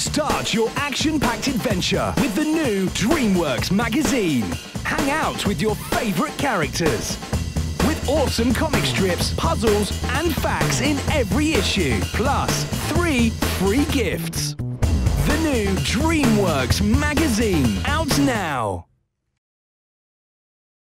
Start your action-packed adventure with the new DreamWorks magazine. Hang out with your favourite characters. With awesome comic strips, puzzles, and facts in every issue. Plus, three free gifts. The new DreamWorks magazine, out now.